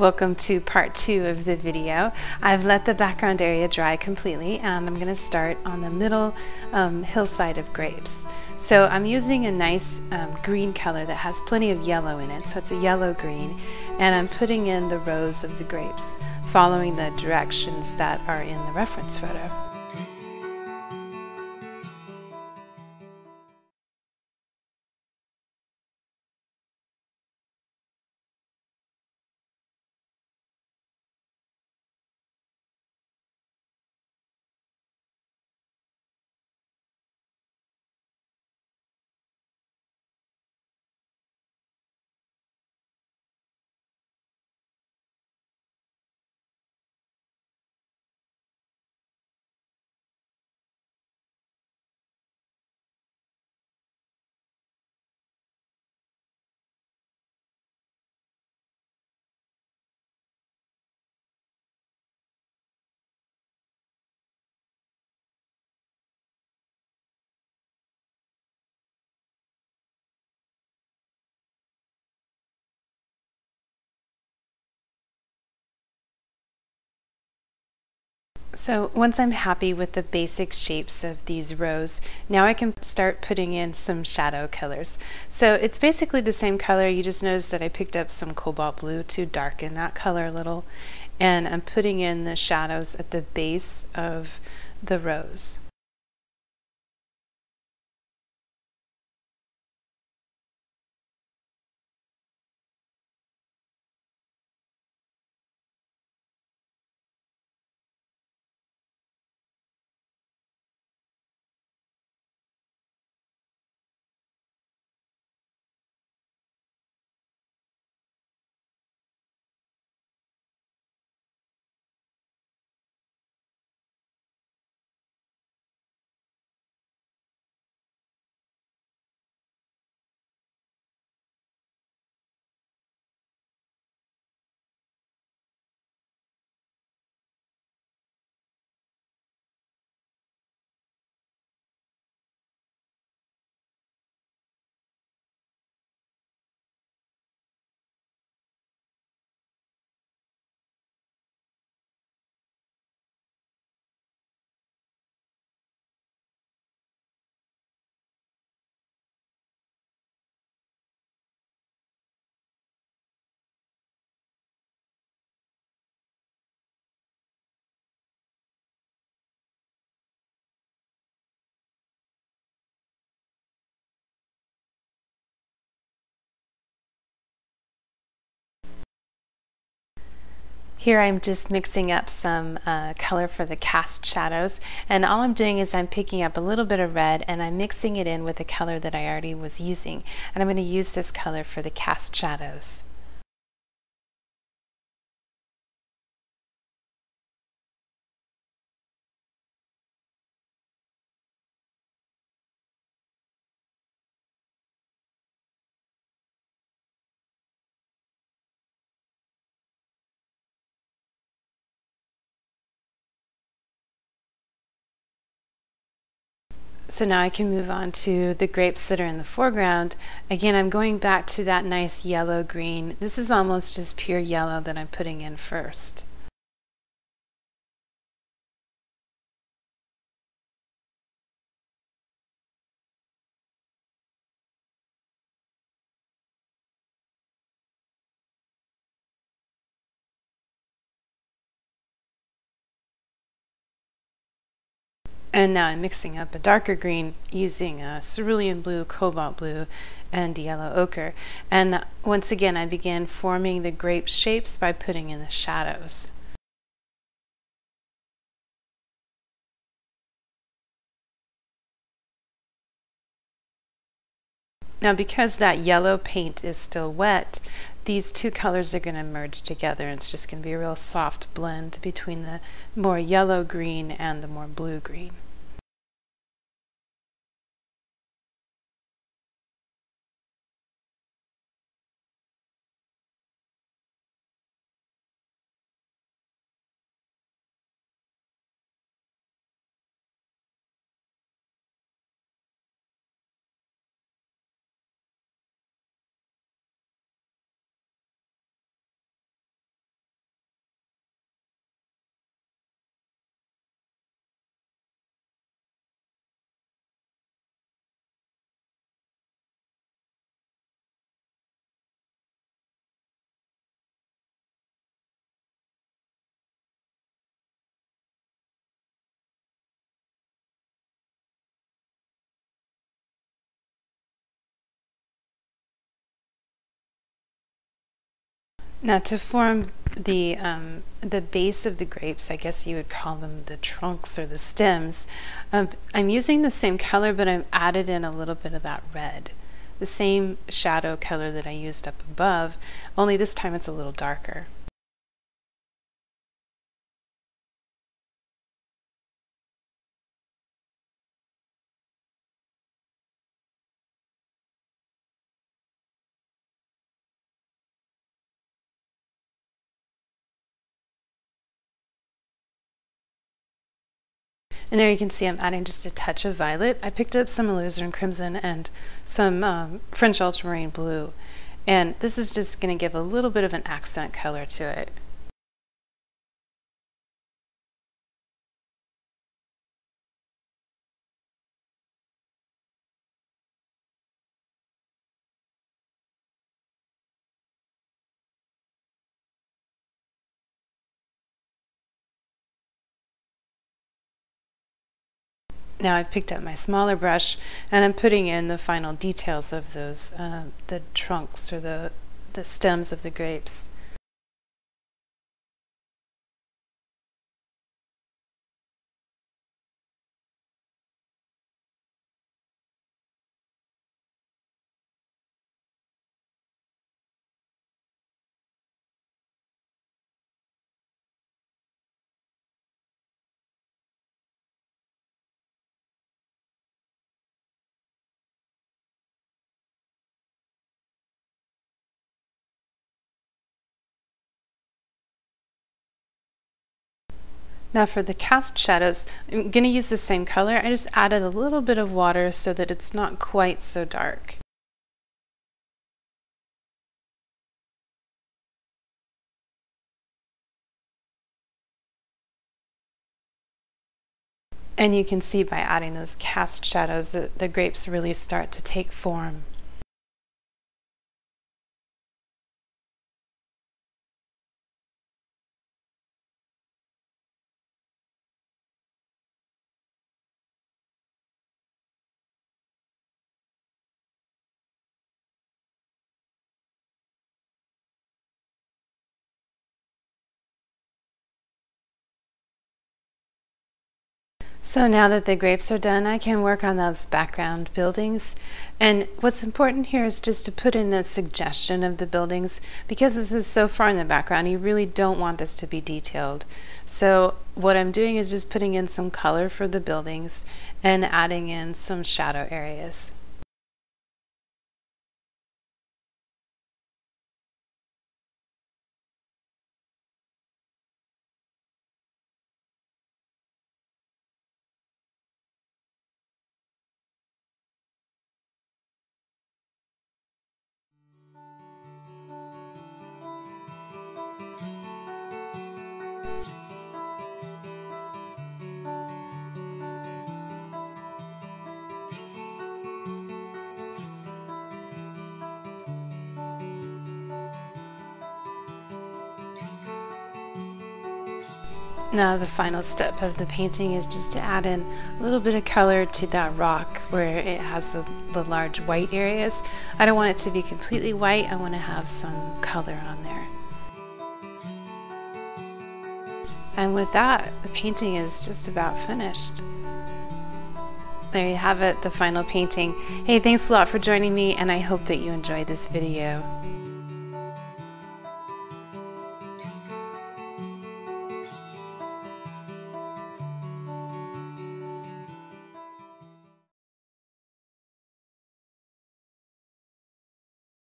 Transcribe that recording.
Welcome to part two of the video. I've let the background area dry completely and I'm going to start on the middle um, hillside of grapes. So I'm using a nice um, green color that has plenty of yellow in it, so it's a yellow green, and I'm putting in the rows of the grapes, following the directions that are in the reference photo. So once I'm happy with the basic shapes of these rows, now I can start putting in some shadow colors. So it's basically the same color, you just notice that I picked up some cobalt blue to darken that color a little, and I'm putting in the shadows at the base of the rows. Here I'm just mixing up some uh, color for the cast shadows and all I'm doing is I'm picking up a little bit of red and I'm mixing it in with a color that I already was using and I'm going to use this color for the cast shadows. So now I can move on to the grapes that are in the foreground. Again, I'm going back to that nice yellow green. This is almost just pure yellow that I'm putting in first. And now I'm mixing up a darker green using a cerulean blue, cobalt blue, and yellow ochre. And once again, I begin forming the grape shapes by putting in the shadows. Now because that yellow paint is still wet, these two colors are going to merge together and it's just going to be a real soft blend between the more yellow green and the more blue Now to form the um, the base of the grapes, I guess you would call them the trunks or the stems, um, I'm using the same color but I've added in a little bit of that red. The same shadow color that I used up above, only this time it's a little darker. And there you can see I'm adding just a touch of violet. I picked up some alizarin crimson and some um, French ultramarine blue. And this is just going to give a little bit of an accent color to it. Now I've picked up my smaller brush and I'm putting in the final details of those, uh, the trunks or the, the stems of the grapes. Now for the cast shadows, I'm going to use the same color. I just added a little bit of water so that it's not quite so dark. And you can see by adding those cast shadows that the grapes really start to take form. So now that the grapes are done, I can work on those background buildings. And what's important here is just to put in a suggestion of the buildings. Because this is so far in the background, you really don't want this to be detailed. So what I'm doing is just putting in some color for the buildings and adding in some shadow areas. Now the final step of the painting is just to add in a little bit of color to that rock where it has the, the, large white areas. I don't want it to be completely white, I want to have some color on there. And with that, the painting is just about finished. There you have it, the final painting. Hey, thanks a lot for joining me and I hope that you enjoyed this video.